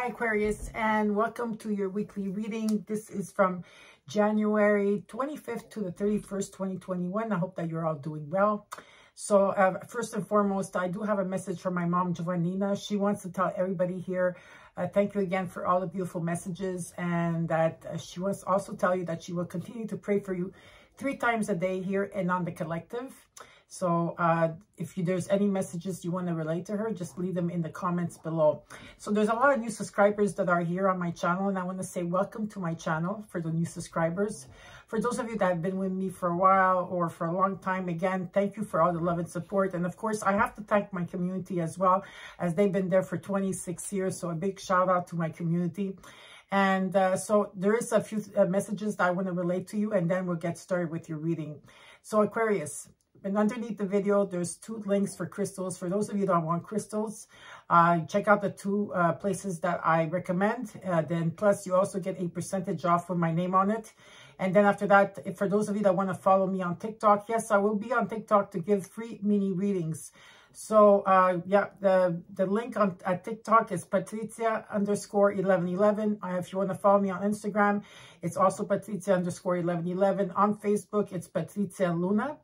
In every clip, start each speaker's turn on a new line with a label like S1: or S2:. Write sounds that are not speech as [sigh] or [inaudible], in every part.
S1: Hi Aquarius and welcome to your weekly reading. This is from January 25th to the 31st, 2021. I hope that you're all doing well. So uh, first and foremost, I do have a message from my mom, Giovannina. She wants to tell everybody here, uh, thank you again for all the beautiful messages and that uh, she wants also tell you that she will continue to pray for you three times a day here and on the collective. So uh, if you, there's any messages you want to relate to her, just leave them in the comments below. So there's a lot of new subscribers that are here on my channel. And I want to say welcome to my channel for the new subscribers. For those of you that have been with me for a while or for a long time, again, thank you for all the love and support. And of course, I have to thank my community as well, as they've been there for 26 years. So a big shout out to my community. And uh, so there is a few uh, messages that I want to relate to you, and then we'll get started with your reading. So Aquarius, and underneath the video, there's two links for crystals. For those of you that want crystals, uh, check out the two uh, places that I recommend. Uh, then plus you also get a percentage off with my name on it. And then after that, for those of you that want to follow me on TikTok, yes, I will be on TikTok to give free mini readings. So, uh, yeah, the, the link on at TikTok is Patrizia underscore 1111. Uh, if you want to follow me on Instagram, it's also Patrizia underscore 1111. On Facebook, it's Patrizia Luna.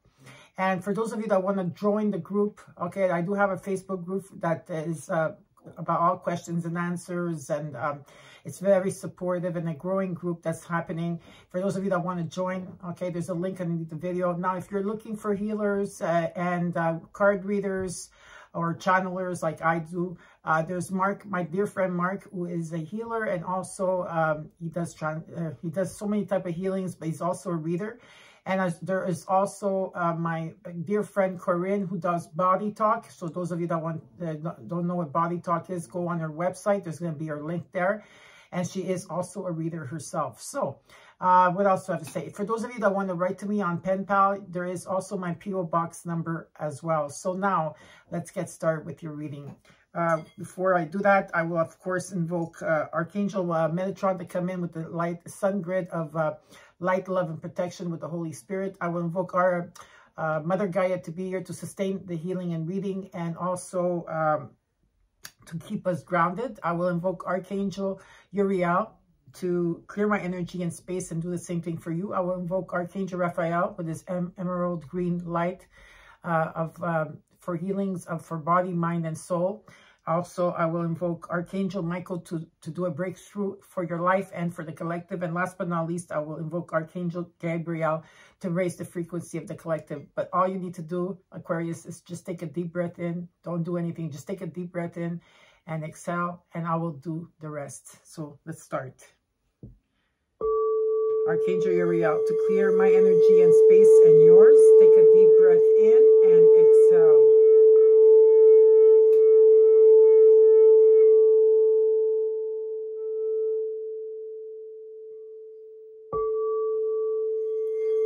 S1: And for those of you that want to join the group, okay, I do have a Facebook group that is uh, about all questions and answers. And um, it's very supportive and a growing group that's happening. For those of you that want to join, okay, there's a link underneath the video. Now, if you're looking for healers uh, and uh, card readers, or channelers like I do. Uh, there's Marc, my dear friend Marc, who is a healer and also um, he does uh, he does so many type of healings, but he's also a reader. And as, there is also uh, my dear friend Corinne who does Body Talk. So those of you that want uh, don't know what Body Talk is, go on her website. There's going to be her link there. And she is also a reader herself. So uh, what else do I have to say? For those of you that want to write to me on Pen Pal, there is also my P.O. Box number as well. So now let's get started with your reading. Uh, before I do that, I will, of course, invoke uh, Archangel uh, Metatron to come in with the light sun grid of uh, light, love, and protection with the Holy Spirit. I will invoke our uh, Mother Gaia to be here to sustain the healing and reading and also um, to keep us grounded. I will invoke Archangel Uriel to clear my energy and space and do the same thing for you. I will invoke Archangel Raphael with his em emerald green light uh, of um, for healings of for body, mind, and soul. Also, I will invoke Archangel Michael to, to do a breakthrough for your life and for the collective. And last but not least, I will invoke Archangel Gabriel to raise the frequency of the collective. But all you need to do, Aquarius, is just take a deep breath in. Don't do anything. Just take a deep breath in and exhale, and I will do the rest. So let's start. Archangel Uriel, to clear my energy and space and yours, take a deep breath in and exhale.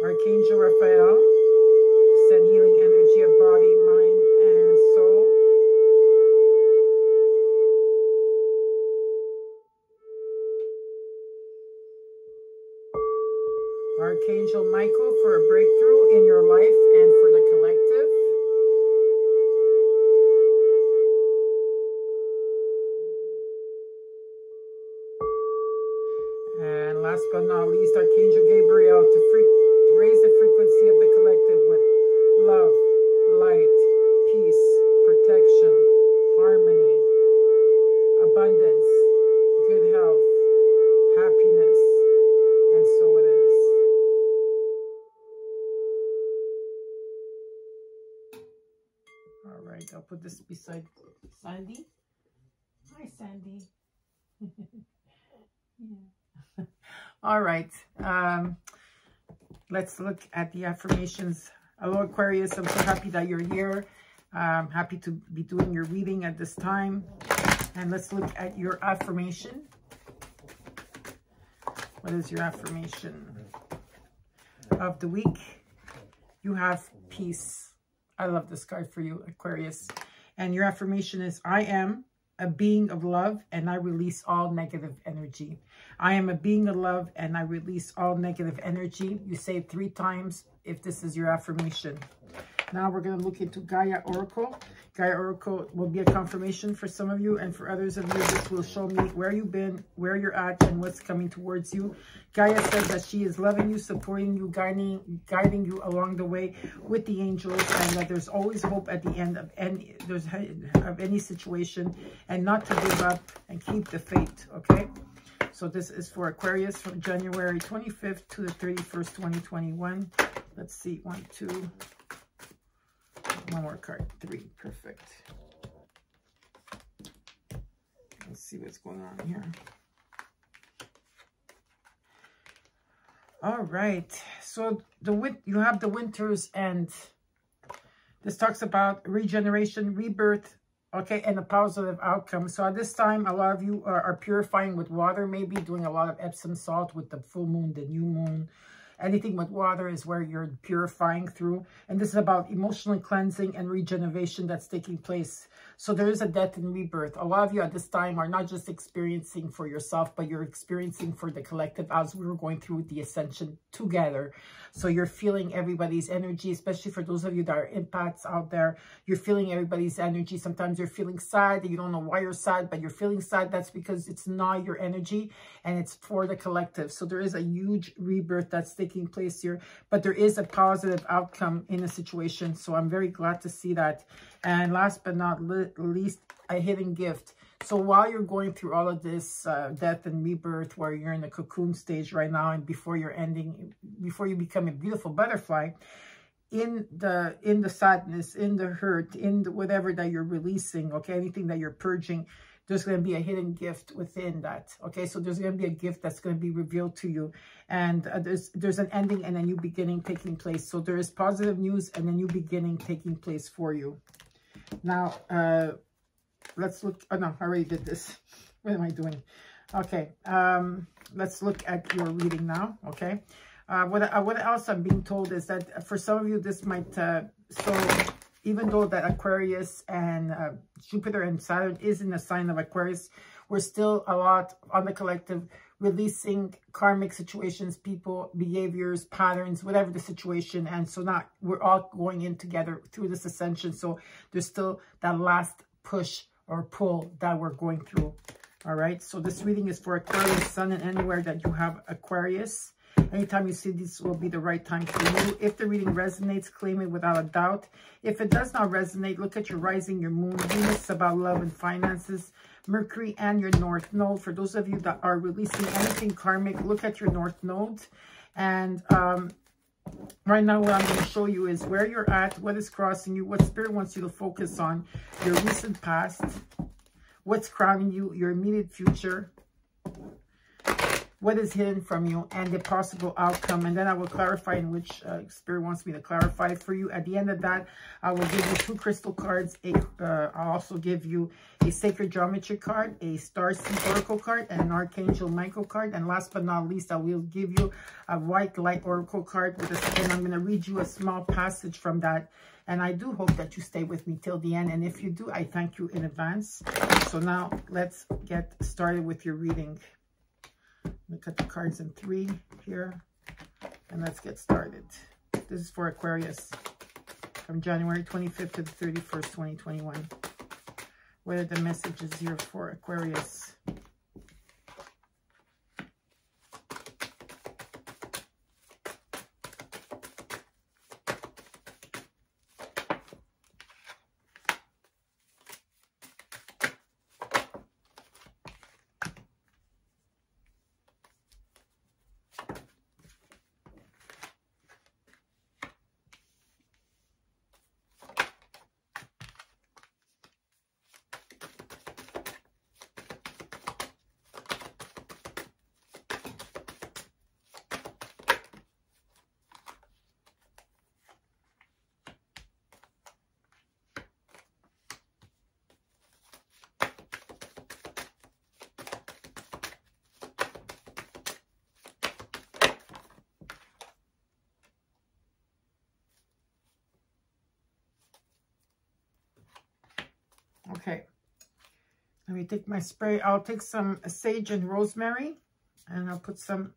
S1: Archangel Raphael, send healing energy of body, mind, and soul. Archangel Michael for a breakthrough in your life and for the collective. And last but not least, Archangel Gabriel to free raise the frequency of the collective with love, light, peace, protection, harmony, abundance, good health, happiness, and so it is. All right, I'll put this beside Sandy. Hi, Sandy. [laughs] yeah. [laughs] All right. Um, let's look at the affirmations. Hello, Aquarius. I'm so happy that you're here. I'm happy to be doing your reading at this time. And let's look at your affirmation. What is your affirmation of the week? You have peace. I love this card for you, Aquarius. And your affirmation is, I am a being of love and I release all negative energy. I am a being of love and I release all negative energy. You say it three times if this is your affirmation. Now we're going to look into Gaia Oracle. Gaia Oracle will be a confirmation for some of you and for others of you. This will show me where you've been, where you're at, and what's coming towards you. Gaia says that she is loving you, supporting you, guiding, guiding you along the way with the angels, and that there's always hope at the end of any there's of any situation, and not to give up and keep the faith. Okay. So this is for Aquarius from January 25th to the 31st, 2021. Let's see, one, two, one more card. Three. Perfect. Let's see what's going on here. All right. So the you have the winter's end. This talks about regeneration, rebirth, okay, and a positive outcome. So at this time, a lot of you are, are purifying with water, maybe doing a lot of Epsom salt with the full moon, the new moon, Anything with water is where you're purifying through. And this is about emotional cleansing and regeneration that's taking place. So there is a death and rebirth. A lot of you at this time are not just experiencing for yourself, but you're experiencing for the collective as we were going through the ascension together. So you're feeling everybody's energy, especially for those of you that are empaths out there. You're feeling everybody's energy. Sometimes you're feeling sad. You don't know why you're sad, but you're feeling sad. That's because it's not your energy and it's for the collective. So there is a huge rebirth that's taking taking place here, but there is a positive outcome in the situation. So I'm very glad to see that. And last but not least, a hidden gift. So while you're going through all of this uh, death and rebirth, where you're in the cocoon stage right now, and before you're ending, before you become a beautiful butterfly, in the in the sadness, in the hurt, in the whatever that you're releasing, okay, anything that you're purging, there's going to be a hidden gift within that. Okay, so there's going to be a gift that's going to be revealed to you. And uh, there's, there's an ending and a new beginning taking place. So there is positive news and a new beginning taking place for you. Now, uh, let's look. Oh, no, I already did this. [laughs] What am I doing? Okay, um, let's look at your reading now. Okay. Uh, what, uh, what else I'm being told is that for some of you, this might, uh, so even though that Aquarius and uh, Jupiter and Saturn is in the sign of Aquarius, we're still a lot on the collective releasing karmic situations, people, behaviors, patterns, whatever the situation. And so not we're all going in together through this ascension. So there's still that last push or pull that we're going through. All right. So this reading is for Aquarius, Sun, and anywhere that you have Aquarius. Anytime you see this will be the right time for you. If the reading resonates, claim it without a doubt. If it does not resonate, look at your rising, your moon, Venus about love and finances, Mercury and your North Node. For those of you that are releasing anything karmic, look at your North Node. And um, right now what I'm going to show you is where you're at, what is crossing you, what Spirit wants you to focus on, your recent past, what's crowning you, your immediate future, what is hidden from you and the possible outcome. And then I will clarify in which uh, Spirit wants me to clarify for you. At the end of that, I will give you two crystal cards. A, uh, I'll also give you a Sacred Geometry card, a Star Seed Oracle card, and an Archangel Michael card. And last but not least, I will give you a White Light Oracle card. With a, and I'm going to read you a small passage from that. And I do hope that you stay with me till the end. And if you do, I thank you in advance. So now let's get started with your reading. Me cut the cards in three here. And let's get started. This is for Aquarius from January 25th to the 31st, 2021. What are the messages here for Aquarius? Okay. Let me take my spray. I'll take some sage and rosemary. And I'll put some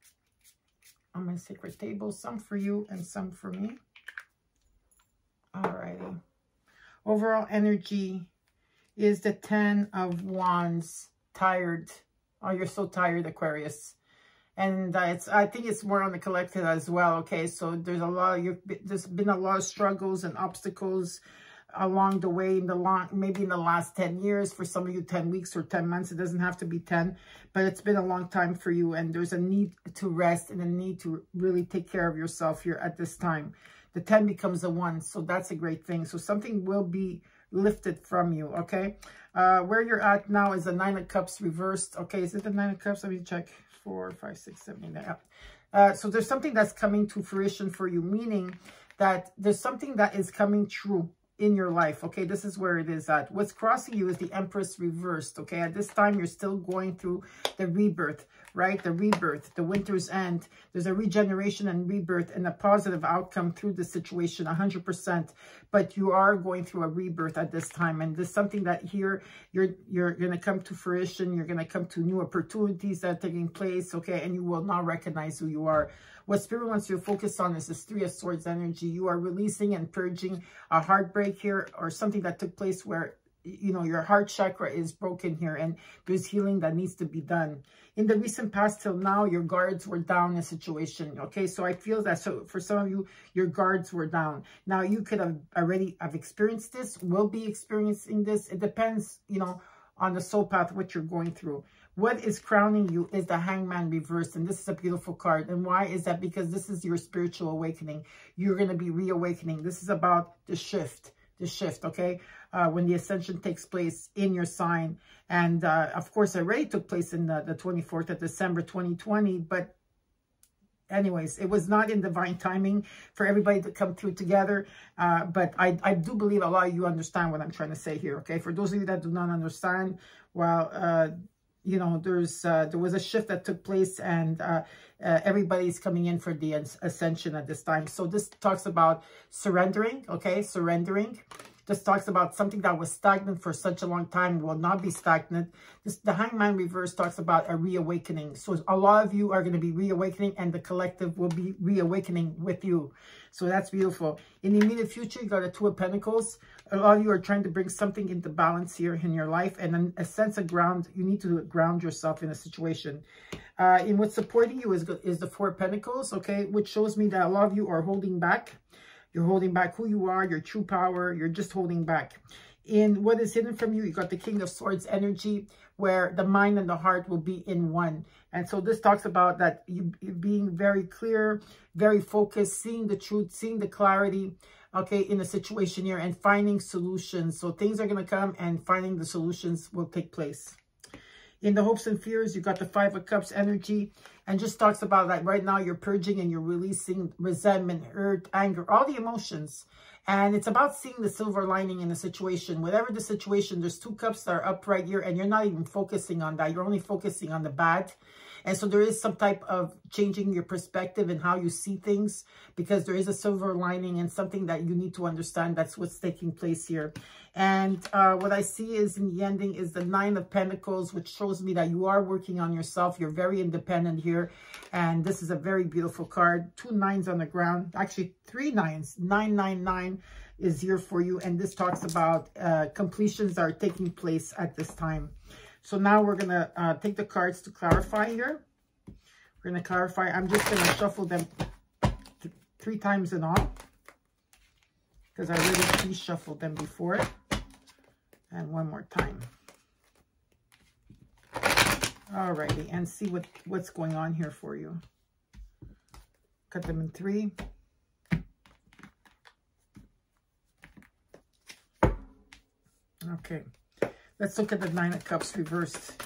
S1: on my sacred table. Some for you and some for me. Alrighty. Overall energy is the Ten of Wands. Tired. Oh, you're so tired, Aquarius. And uh, it's, I think it's more on the collective as well. Okay, so there's a lot. Of, there's been a lot of struggles and obstacles along the way in the long, maybe in the last 10 years, for some of you 10 weeks or 10 months, it doesn't have to be 10, but it's been a long time for you and there's a need to rest and a need to really take care of yourself here at this time. The 10 becomes a 1, so that's a great thing. So something will be lifted from you, okay? Uh, where you're at now is the Nine of Cups reversed. Okay, is it the Nine of Cups? Let me check. Four, five, six, seven, eight. Uh, so there's something that's coming to fruition for you, meaning that there's something that is coming true in your life. Okay, this is where it is at. What's crossing you is the Empress reversed. Okay, at this time, you're still going through the rebirth, right? The rebirth, the winter's end. There's a regeneration and rebirth and a positive outcome through the situation, 100%. But you are going through a rebirth at this time. And this is something that here you're, you're going to come to fruition. You're going to come to new opportunities that are taking place. Okay, and you will not recognize who you are. What Spirit wants you to focus on is this Three of Swords energy. You are releasing and purging a heartbreak here or something that took place where you know, your heart chakra is broken here and there's healing that needs to be done. In the recent past till now, your guards were down in situation, okay? So I feel that so for some of you, your guards were down. Now, you could have already have experienced this, will be experiencing this. It depends, you know, on the soul path, what you're going through. What is crowning you is the hangman reversed. And this is a beautiful card. And why is that? Because this is your spiritual awakening. You're going to be reawakening. This is about the shift, the shift, okay? Uh, when the ascension takes place in your sign. And uh, of course, it already took place in the, the 24th of December 2020. But anyways, it was not in divine timing for everybody to come through together. Uh, but I, I do believe a lot of you understand what I'm trying to say here, okay? For those of you that do not understand, well, uh, you know, there's uh, there was a shift that took place and uh, uh, everybody's coming in for the ascension at this time. So this talks about surrendering, okay? Surrendering. This talks about something that was stagnant for such a long time will not be stagnant. This, the Hangman Reverse talks about a reawakening. So a lot of you are going to be reawakening and the collective will be reawakening with you. So that's beautiful. In the immediate future, you got a Two of Pentacles. A lot of you are trying to bring something into balance here in your life and a sense of ground. You need to ground yourself in a situation. Uh, in what's supporting you is, is the Four Pentacles, okay, which shows me that a lot of you are holding back you're holding back who you are, your true power. You're just holding back. In what is hidden from you, you got the King of Swords energy, where the mind and the heart will be in one. And so this talks about that you being very clear, very focused, seeing the truth, seeing the clarity, okay, in the situation here and finding solutions. So things are going to come and finding the solutions will take place. In the hopes and fears, you got the Five of Cups energy and just talks about that right now you're purging and you're releasing resentment, hurt, anger, all the emotions. And it's about seeing the silver lining in the situation. Whatever the situation, there's two cups that are up right here and you're not even focusing on that. You're only focusing on the bad. And so there is some type of changing your perspective and how you see things because there is a silver lining and something that you need to understand. That's what's taking place here. And uh, what I see is in the ending is the Nine of Pentacles, which shows me that you are working on yourself. You're very independent here. And this is a very beautiful card. Two nines on the ground. Actually, three nines. 999 is here for you. And this talks about uh, completions are taking place at this time. So now we're going to uh, take the cards to clarify here. We're going to clarify. I'm just going to shuffle them th three times in all. Because I already pre-shuffled them before. And one more time. Alrighty, and see what, what's going on here for you. Cut them in three. Okay. Let's look at the Nine of Cups reversed.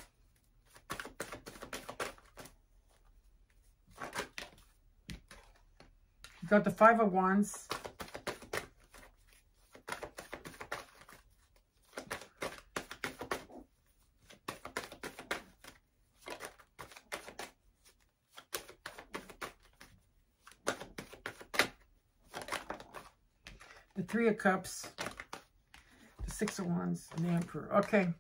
S1: You got the Five of Wands. The Three of Cups. Six of Wands and the Emperor. Okay.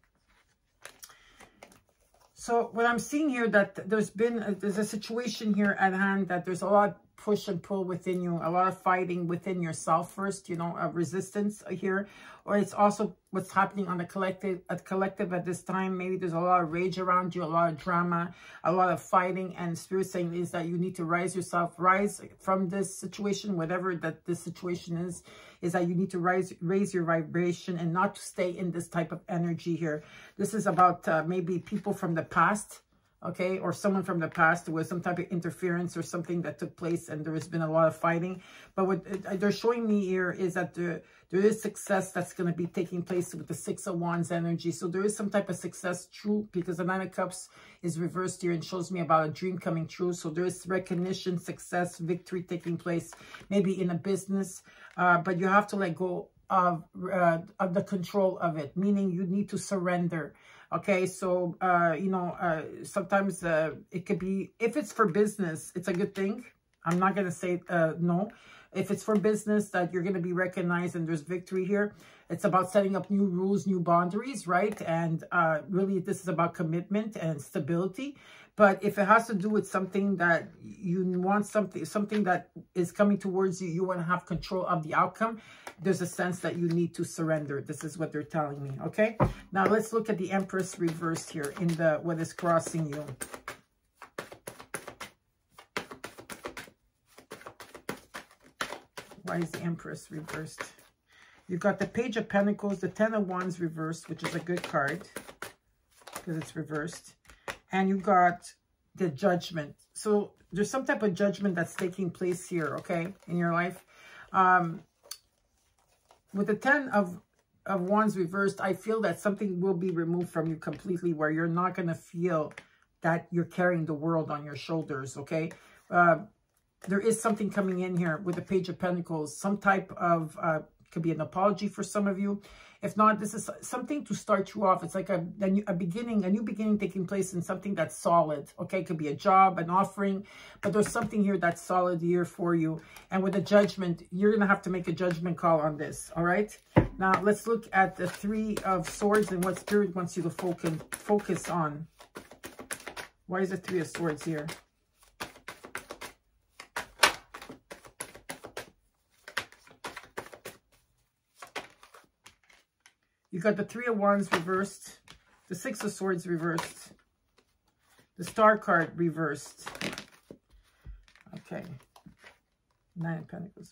S1: So what I'm seeing here that there's been, a, there's a situation here at hand that there's a lot push and pull within you, a lot of fighting within yourself first, you know, a resistance here. Or it's also what's happening on the collective, at collective at this time. Maybe there's a lot of rage around you, a lot of drama, a lot of fighting. And Spirit saying is that you need to rise yourself, rise from this situation, whatever that this situation is, is that you need to rise, raise your vibration and not to stay in this type of energy here. This is about uh, maybe people from the past okay, or someone from the past, was some type of interference or something that took place and there has been a lot of fighting. But what uh, they're showing me here is that there, there is success that's going to be taking place with the Six of Wands energy. So there is some type of success true because the Nine of Cups is reversed here and shows me about a dream coming true. So there is recognition, success, victory taking place, maybe in a business, uh, but you have to let go of, uh, of the control of it, meaning you need to surrender. Okay, so, uh, you know, uh, sometimes uh, it could be, if it's for business, it's a good thing. I'm not going to say uh, no. If it's for business that you're going to be recognized and there's victory here, it's about setting up new rules, new boundaries, right? And uh, really, this is about commitment and stability. But if it has to do with something that you want something, something that is coming towards you, you want to have control of the outcome, there's a sense that you need to surrender. This is what they're telling me, okay? Now let's look at the Empress reversed here in the what is crossing you. Why is the Empress reversed? You've got the Page of Pentacles, the Ten of Wands reversed, which is a good card because it's reversed and you got the judgment. So there's some type of judgment that's taking place here, okay, in your life. Um, with the 10 of, of Wands reversed, I feel that something will be removed from you completely where you're not going to feel that you're carrying the world on your shoulders, okay? Uh, there is something coming in here with the Page of Pentacles, some type of, uh, could be an apology for some of you. If not, this is something to start you off. It's like a, a, new, a beginning, a new beginning taking place in something that's solid. Okay, it could be a job, an offering, but there's something here that's solid here for you. And with a judgment, you're going to have to make a judgment call on this. All right. Now, let's look at the Three of Swords and what Spirit wants you to focus, focus on. Why is the Three of Swords here? You got the Three of Wands reversed, the Six of Swords reversed, the Star card reversed. Okay. Nine of Pentacles.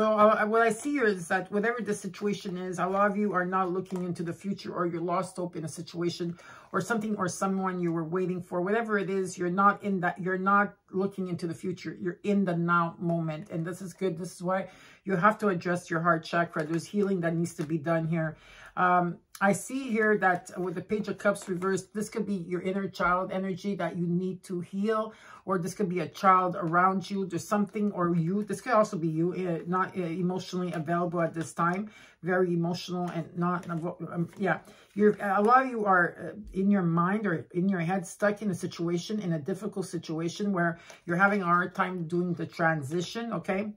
S1: So uh, what I see here is that whatever the situation is, a lot of you are not looking into the future or you're lost hope in a situation or something or someone you were waiting for. Whatever it is, you're not in that, you're not looking into the future. You're in the now moment. And this is good. This is why you have to address your heart chakra. There's healing that needs to be done here. Um, I see here that with the Page of Cups reversed, this could be your inner child energy that you need to heal, or this could be a child around you. There's something, or you, this could also be you, uh, not uh, emotionally available at this time, very emotional and not, um, yeah. You're, a lot of you are uh, in your mind or in your head stuck in a situation, in a difficult situation where you're having a hard time doing the transition, okay?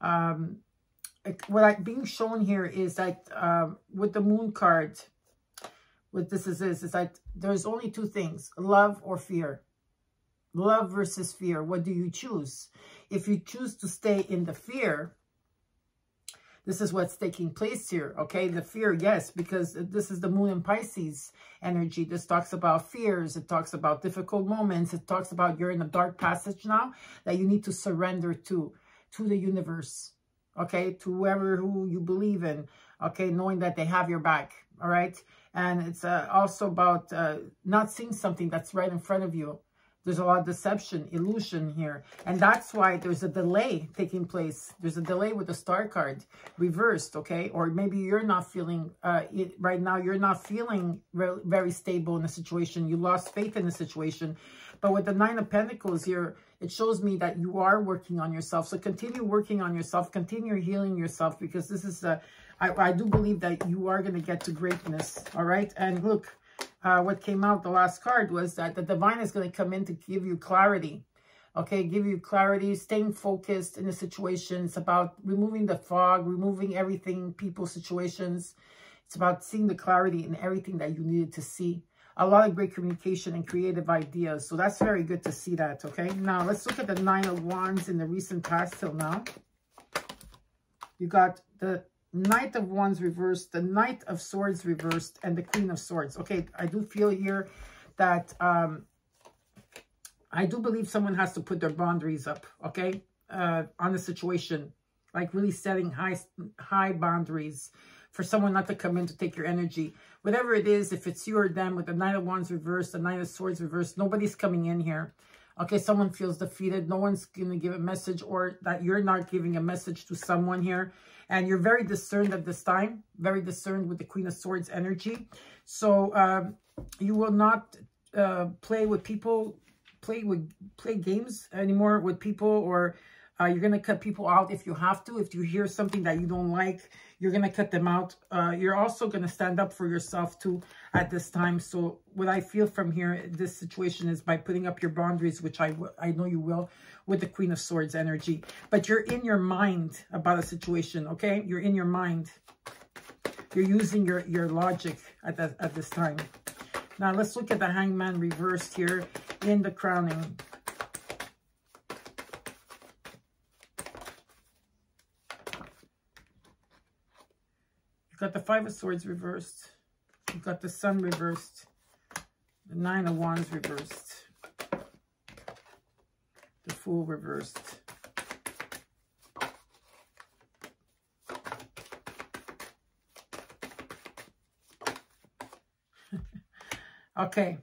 S1: Um, what I'm being shown here is that uh, with the moon card, what this is, is, is that there's only two things, love or fear. Love versus fear. What do you choose? If you choose to stay in the fear, this is what's taking place here, okay? The fear, yes, because this is the moon in Pisces energy. This talks about fears. It talks about difficult moments. It talks about you're in a dark passage now that you need to surrender to, to the universe, okay, to whoever who you believe in, okay, knowing that they have your back, all right? And it's uh, also about uh, not seeing something that's right in front of you. There's a lot of deception, illusion here. And that's why there's a delay taking place. There's a delay with the star card reversed, okay? Or maybe you're not feeling, uh, it, right now, you're not feeling very stable in the situation. You lost faith in the situation. But with the Nine of Pentacles here, it shows me that you are working on yourself. So continue working on yourself. Continue healing yourself because this is a, I, I do believe that you are going to get to greatness. All right. And look, uh, what came out, the last card was that the divine is going to come in to give you clarity. Okay, give you clarity, staying focused in the situation. It's about removing the fog, removing everything, people, situations. It's about seeing the clarity in everything that you needed to see. A lot of great communication and creative ideas. So that's very good to see that, okay? Now, let's look at the Nine of Wands in the recent past till now. You got the Knight of Wands reversed, the Knight of Swords reversed, and the Queen of Swords. Okay, I do feel here that um, I do believe someone has to put their boundaries up, okay, uh, on the situation, like really setting high, high boundaries for someone not to come in to take your energy. Whatever it is, if it's you or them with the Nine of Wands reversed, the Nine of Swords reversed, nobody's coming in here. Okay, someone feels defeated. No one's going to give a message or that you're not giving a message to someone here. And you're very discerned at this time, very discerned with the Queen of Swords energy. So um, you will not uh, play with people, play with play games anymore with people or uh, you're going to cut people out if you have to. If you hear something that you don't like, you're going to cut them out. Uh, you're also going to stand up for yourself too at this time. So what I feel from here, this situation is by putting up your boundaries, which I, I know you will, with the Queen of Swords energy. But you're in your mind about a situation, okay? You're in your mind. You're using your, your logic at, at this time. Now let's look at the Hangman reversed here in the crowning. You've got the Five of Swords reversed. You've got the Sun reversed. The Nine of Wands reversed. The Fool reversed. [laughs] okay.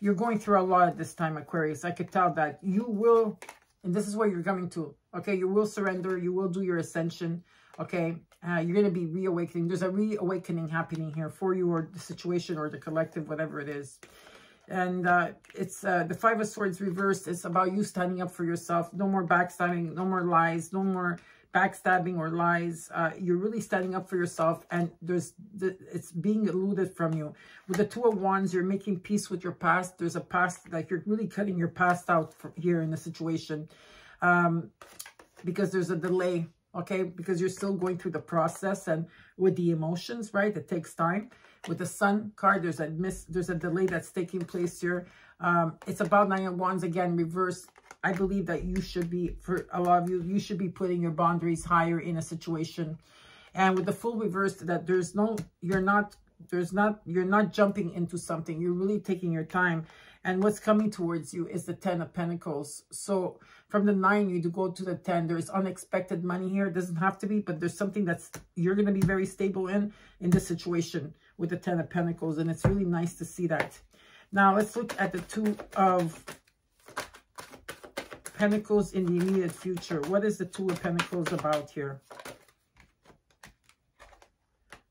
S1: You're going through a lot at this time, Aquarius. I could tell that. You will, and this is where you're coming to. Okay, you will surrender. You will do your ascension. Okay, uh, you're going to be reawakening. There's a reawakening happening here for you or the situation or the collective, whatever it is. And uh, it's uh, the Five of Swords reversed. It's about you standing up for yourself. No more backstabbing, no more lies, no more backstabbing or lies. Uh, you're really standing up for yourself and there's the, it's being eluded from you. With the Two of Wands, you're making peace with your past. There's a past, like you're really cutting your past out here in the situation um, because there's a delay okay? Because you're still going through the process and with the emotions, right? It takes time. With the sun card, there's a miss, there's a delay that's taking place here. Um, it's about nine of wands again, reverse. I believe that you should be, for a lot of you, you should be putting your boundaries higher in a situation. And with the full reverse, that there's no, you're not, there's not, you're not jumping into something. You're really taking your time. And what's coming towards you is the 10 of Pentacles. So from the 9, you go to the 10. There's unexpected money here. It doesn't have to be, but there's something that's you're going to be very stable in, in this situation with the 10 of Pentacles. And it's really nice to see that. Now, let's look at the two of Pentacles in the immediate future. What is the Two of Pentacles about here?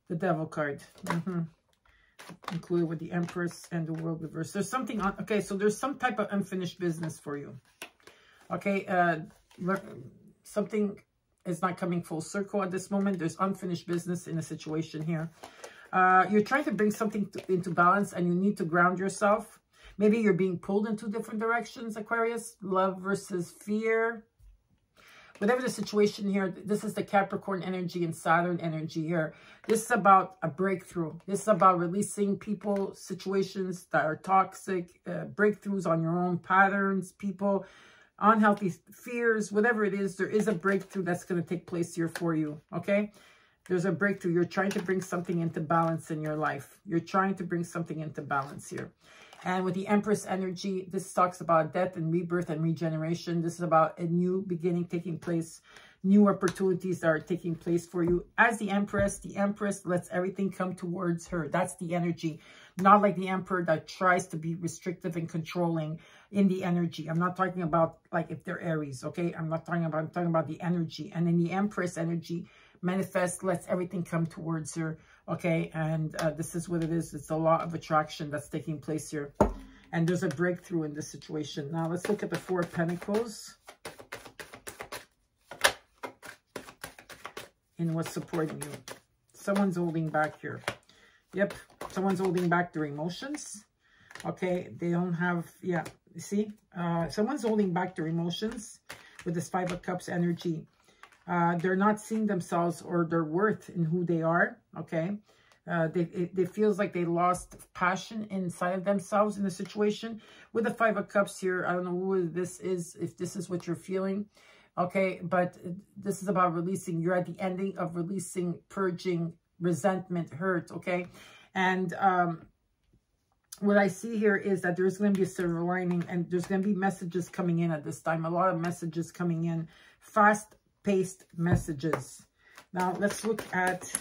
S1: The Devil card. Mm -hmm included with the Empress and the World Reverse. There's something on, okay, so there's some type of unfinished business for you. Okay, uh, something is not coming full circle at this moment. There's unfinished business in a situation here. Uh, you're trying to bring something to, into balance and you need to ground yourself. Maybe you're being pulled in two different directions, Aquarius. Love versus fear whatever the situation here, this is the Capricorn energy and Saturn energy here. This is about a breakthrough. This is about releasing people, situations that are toxic, uh, breakthroughs on your own patterns, people, unhealthy fears, whatever it is, there is a breakthrough that's going to take place here for you, okay? There's a breakthrough. You're trying to bring something into balance in your life. You're trying to bring something into balance here. And with the Empress energy, this talks about death and rebirth and regeneration. This is about a new beginning taking place, new opportunities that are taking place for you. As the Empress, the Empress lets everything come towards her. That's the energy. Not like the Emperor that tries to be restrictive and controlling in the energy. I'm not talking about like if they're Aries, okay? I'm not talking about, I'm talking about the energy. And in the Empress energy, manifest, lets everything come towards her okay? And uh, this is what it is. It's a law of attraction that's taking place here. And there's a breakthrough in this situation. Now, let's look at the Four of Pentacles. And what's supporting you. Someone's holding back here. Yep, someone's holding back their emotions. Okay, they don't have, yeah, see? Uh, someone's holding back their emotions with this Five of Cups energy. Uh, they're not seeing themselves or their worth in who they are, okay? Uh, they, it, it feels like they lost passion inside of themselves in the situation. With the Five of Cups here, I don't know who this is, if this is what you're feeling. Okay, but this is about releasing. You're at the ending of releasing, purging, resentment, hurt, okay? And um, what I see here is that there's going to be a silver lining and there's going to be messages coming in at this time. A lot of messages coming in. Fast-paced messages. Now, let's look at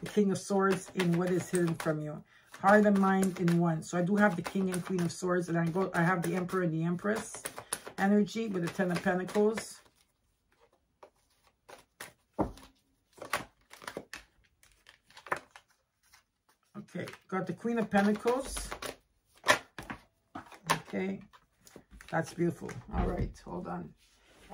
S1: the King of Swords in what is hidden from you. Heart and mind in one. So I do have the King and Queen of Swords and I go. I have the Emperor and the Empress energy with the Ten of Pentacles. Okay, got the Queen of Pentacles. Okay, that's beautiful. All right, hold on.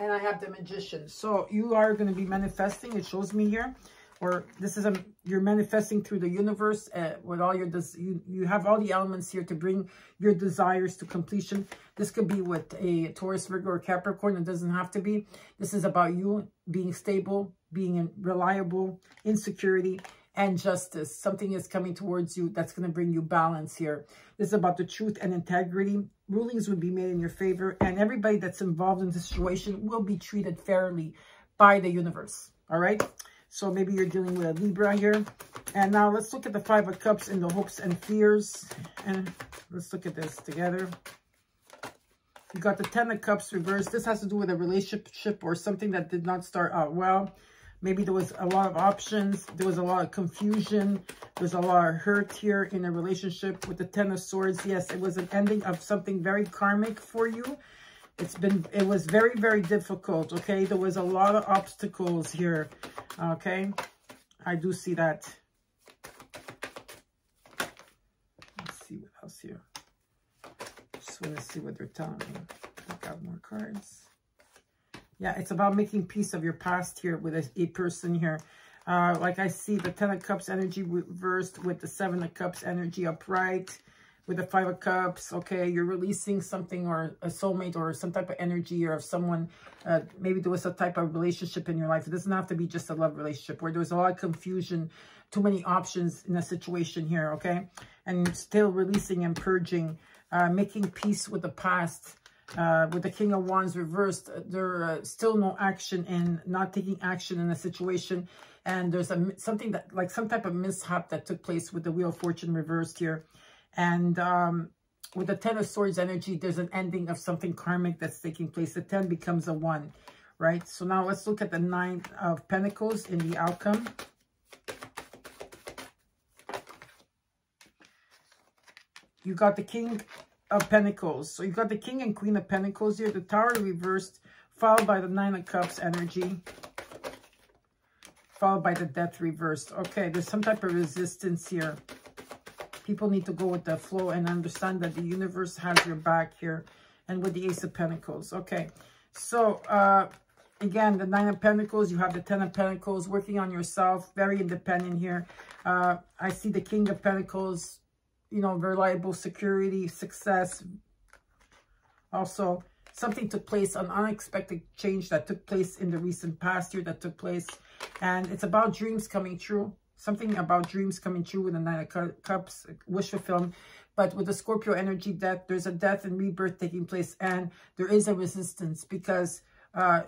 S1: And I have the Magician. So you are going to be manifesting. It shows me here. Or this is a you're manifesting through the universe uh, with all your you you have all the elements here to bring your desires to completion. This could be with a Taurus, Virgo, or Capricorn. It doesn't have to be. This is about you being stable, being reliable, insecurity, and justice. Something is coming towards you that's going to bring you balance here. This is about the truth and integrity. Rulings would be made in your favor, and everybody that's involved in the situation will be treated fairly by the universe. All right? So maybe you're dealing with a Libra here. And now let's look at the Five of Cups and the hopes and fears. And let's look at this together. You got the Ten of Cups reversed. This has to do with a relationship or something that did not start out well. Maybe there was a lot of options. There was a lot of confusion. There's a lot of hurt here in a relationship with the Ten of Swords. Yes, it was an ending of something very karmic for you. It's been, it was very, very difficult, okay? There was a lot of obstacles here, okay? I do see that. Let's see what else here. Just want to see what they're telling me. Look out more cards. Yeah, it's about making peace of your past here with a, a person here. Uh, like I see the Ten of Cups energy reversed with the Seven of Cups energy upright with the Five of Cups. Okay, you're releasing something or a soulmate or some type of energy or someone. Uh, maybe there was a type of relationship in your life. It doesn't have to be just a love relationship where there was a lot of confusion, too many options in a situation here. Okay, and still releasing and purging, uh, making peace with the past uh, with the King of Wands reversed, uh, there uh, still no action in not taking action in a situation. And there's a something that like some type of mishap that took place with the Wheel of Fortune reversed here. And um, with the Ten of Swords energy, there's an ending of something karmic that's taking place. The 10 becomes a 1, right? So now let's look at the Nine of Pentacles in the outcome. You got the King of Pentacles. So you've got the King and Queen of Pentacles here. The Tower reversed, followed by the Nine of Cups energy. Followed by the Death reversed. Okay, there's some type of resistance here. People need to go with the flow and understand that the universe has your back here. And with the Ace of Pentacles. Okay, so uh, again, the Nine of Pentacles, you have the Ten of Pentacles, working on yourself, very independent here. Uh, I see the King of Pentacles, you know, reliable security, success. Also, something took place, an unexpected change that took place in the recent past year that took place. And it's about dreams coming true. Something about dreams coming true with the Nine of Cups, wish fulfillment. But with the Scorpio energy death, there's a death and rebirth taking place. And there is a resistance because uh,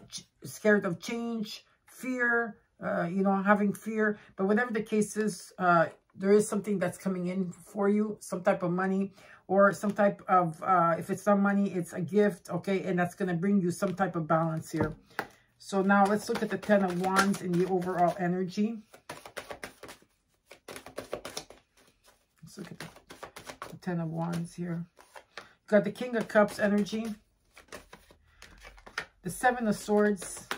S1: scared of change, fear, uh, you know, having fear. But whatever the case is, uh, there is something that's coming in for you, some type of money or some type of, uh, if it's not money, it's a gift, okay? And that's going to bring you some type of balance here. So now let's look at the Ten of Wands and the overall energy. Let's look at the, the Ten of Wands here. Got the King of Cups energy. The Seven of Swords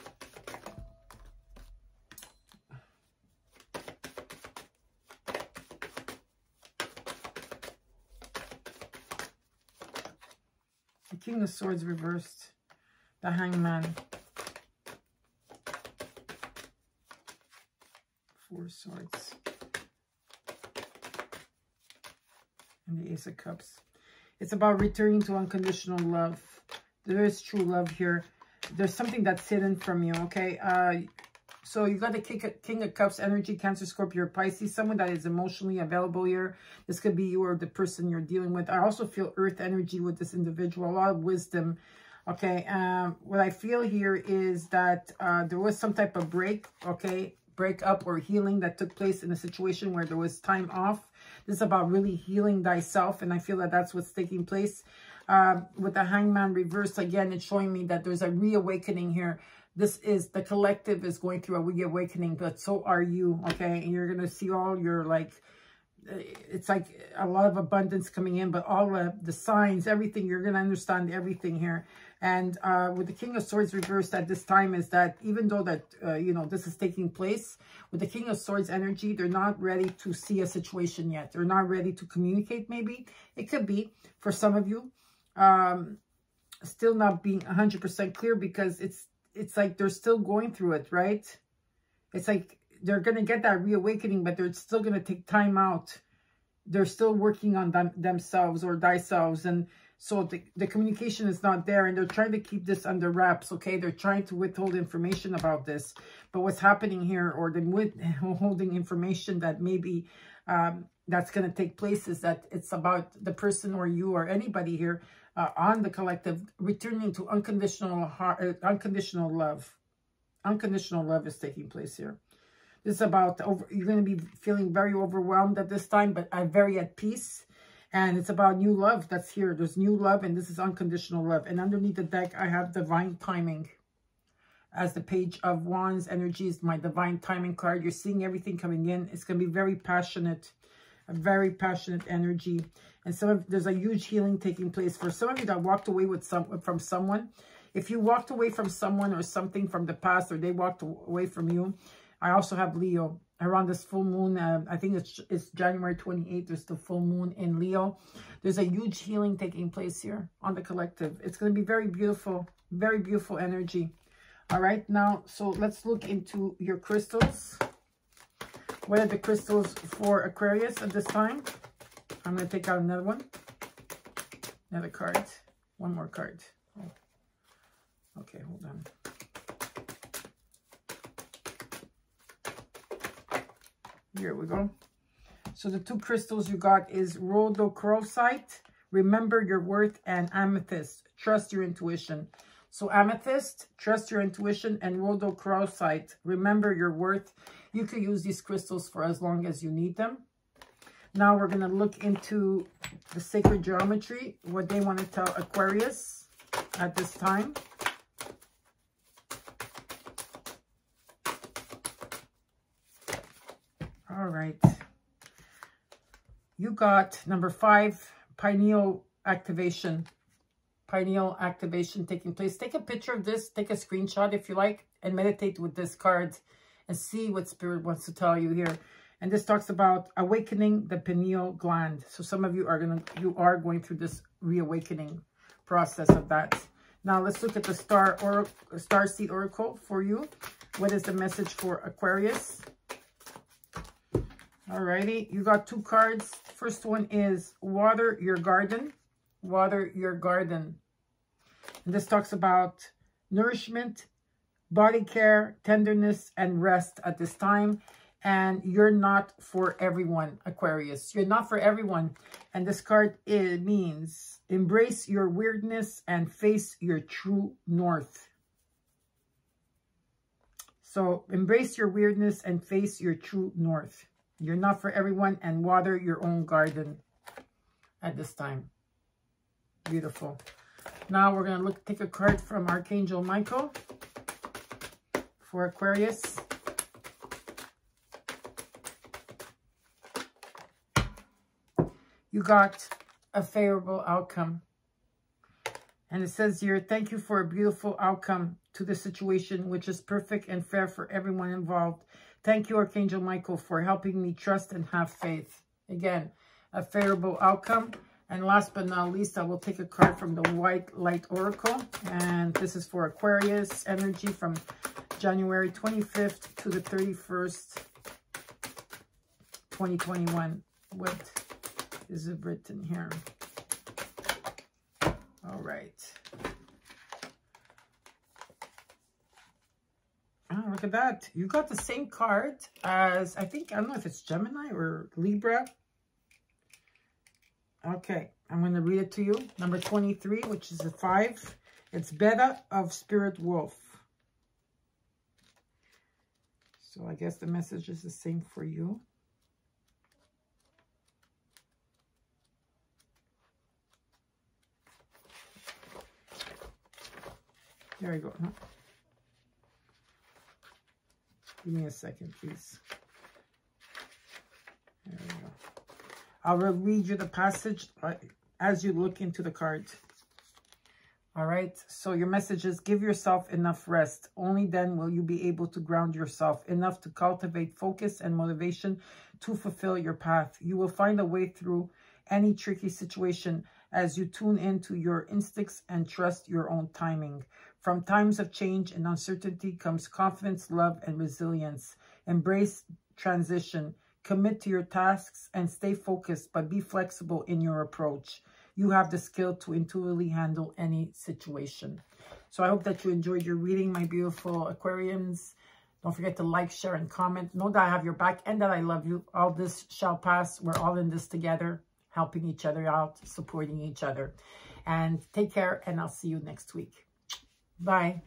S1: King of Swords reversed. The Hangman. Four Swords. And the Ace of Cups. It's about returning to unconditional love. There is true love here. There's something that's hidden from you, okay? Uh, So you got the King of, Cups energy, Cancer, Scorpio, Pisces, someone that is emotionally available here. This could be you or the person you're dealing with. I also feel earth energy with this individual, a lot of wisdom. Okay, um, what I feel here is that uh, there was some type of break, okay, breakup or healing that took place in a situation where there was time off. This is about really healing thyself, and I feel that that's what's taking place. Uh, with the hangman reversed, again, it's showing me that there's a reawakening here this is the collective is going through a reawakening, but so are you, okay? And you're going to see all your like, it's like a lot of abundance coming in, but all of the signs, everything, you're going to understand everything here. And uh, with the King of Swords reversed at this time is that even though that, uh, you know, this is taking place, with the King of Swords energy, they're not ready to see a situation yet. They're not ready to communicate, maybe. It could be for some of you. Um, still not being 100% clear because it's it's like they're still going through it, right? It's like they're going to get that reawakening, but they're still going to take time out. They're still working on them, themselves or themselves. And so the, the communication is not there and they're trying to keep this under wraps, okay? They're trying to withhold information about this. But what's happening here or the withholding [laughs] information that maybe um, that's going to take place is that it's about the person or you or anybody here uh, on the collective, returning to unconditional heart, uh, unconditional love. Unconditional love is taking place here. This is about, over, you're going to be feeling very overwhelmed at this time, but I'm very at peace. And it's about new love that's here. There's new love, and this is unconditional love. And underneath the deck, I have divine timing. As the page of wands energy is my divine timing card. You're seeing everything coming in. It's going to be very passionate a very passionate energy. And some of, there's a huge healing taking place. For some of you that walked away with some from someone, if you walked away from someone or something from the past or they walked away from you, I also have Leo around this full moon. Uh, I think it's, it's January 28th. There's the full moon in Leo. There's a huge healing taking place here on the collective. It's going to be very beautiful, very beautiful energy. All right, now, so let's look into your crystals. What are the crystals for Aquarius at this time? I'm going to take out another one. Another card. One more card. Oh. Okay, hold on. Here we go. So the two crystals you got is rhodochrosite, remember your worth, and amethyst, trust your intuition. So amethyst, trust your intuition, and rhodochrosite, remember your worth. You could use these crystals for as long as you need them. Now we're going to look into the sacred geometry, what they want to tell Aquarius at this time. All right. You got number five, pineal activation pineal activation taking place. Take a picture of this, take a screenshot if you like, and meditate with this card and see what spirit wants to tell you here. And this talks about awakening the pineal gland. So some of you are gonna you are going through this reawakening process of that. Now let's look at the star or star seed oracle for you. What is the message for Aquarius? Alrighty, you got two cards. First one is water your garden water your garden. And this talks about nourishment, body care, tenderness, and rest at this time. And you're not for everyone, Aquarius. You're not for everyone. And this card it means embrace your weirdness and face your true north. So embrace your weirdness and face your true north. You're not for everyone and water your own garden at this time. Beautiful. Now we're going to look take a card from Archangel Michael for Aquarius. You got a favorable outcome. And it says here, thank you for a beautiful outcome to the situation, which is perfect and fair for everyone involved. Thank you, Archangel Michael, for helping me trust and have faith. Again, a favorable outcome. And last but not least, I will take a card from the White Light Oracle. And this is for Aquarius energy from January 25th to the 31st, 2021. What is it written here? All right. Oh, look at that. You got the same card as, I think, I don't know if it's Gemini or Libra. Okay, I'm going to read it to you. Number 23, which is a 5. It's Beta of Spirit Wolf. So I guess the message is the same for you. There we go. Huh? Give me a second, please. There we go. I will read you the passage uh, as you look into the card. All right. So your message is give yourself enough rest. Only then will you be able to ground yourself enough to cultivate focus and motivation to fulfill your path. You will find a way through any tricky situation as you tune into your instincts and trust your own timing. From times of change and uncertainty comes confidence, love, and resilience. Embrace transition. Commit to your tasks and stay focused, but be flexible in your approach. You have the skill to intuitively handle any situation. So I hope that you enjoyed your reading, my beautiful Aquarians. Don't forget to like, share, and comment. Know that I have your back and that I love you. All this shall pass. We're all in this together, helping each other out, supporting each other. And take care, and I'll see you next week. Bye.